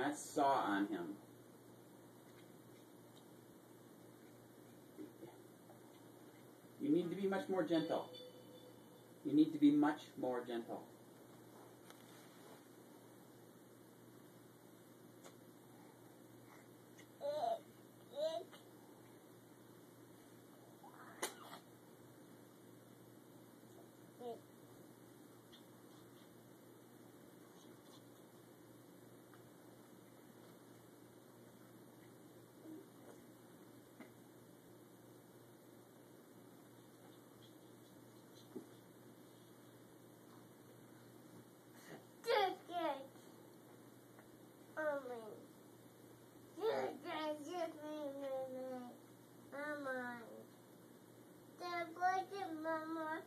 Not saw on him. You need to be much more gentle. You need to be much more gentle. Mama.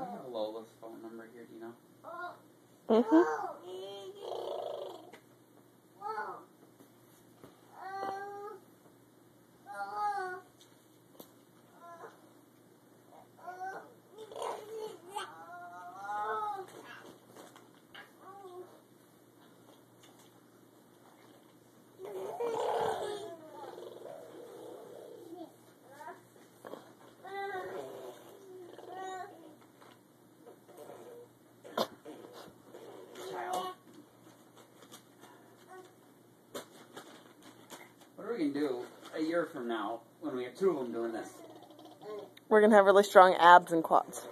I have Lola's phone number here, do you know? Mm-hmm. Going do a year from now when we have two of them doing this? We're gonna have really strong abs and quads.